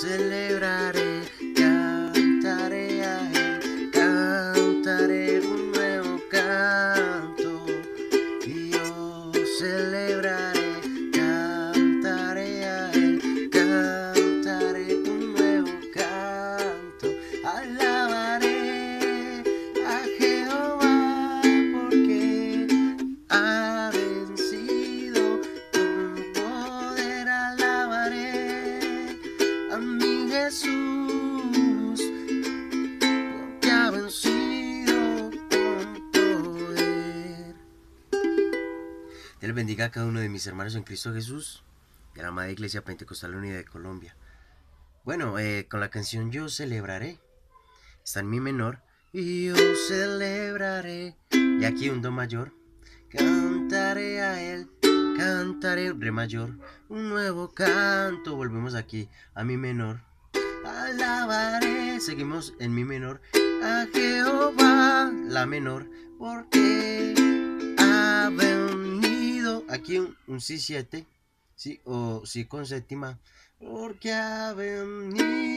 celebraré, cantaré a Él, cantaré un nuevo canto. Y yo celebraré, cantaré a Él, Jesús porque ha vencido con poder. Dios bendiga a cada uno de mis hermanos en Cristo Jesús, de la amada Iglesia Pentecostal Unida de Colombia. Bueno, eh, con la canción Yo celebraré, está en mi menor, y yo celebraré, y aquí un do mayor, cantaré a él, cantaré re mayor, un nuevo canto, volvemos aquí a mi menor, alabaré, seguimos en mi menor, a Jehová, la menor, porque ha venido, aquí un, un si 7, sí, o si con séptima, porque ha venido